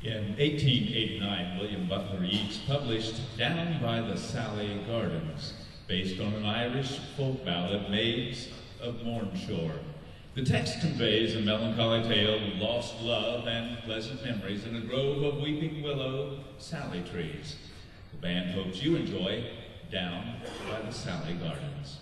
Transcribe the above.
In 1889, William Butler Yeats published Down by the Salley Gardens, based on an Irish folk ballad, Maids of Mourne Shore. The text conveys a melancholy tale of lost love and pleasant memories in a grove of weeping willow sally trees. The band hopes you enjoy Down by the Salley Gardens.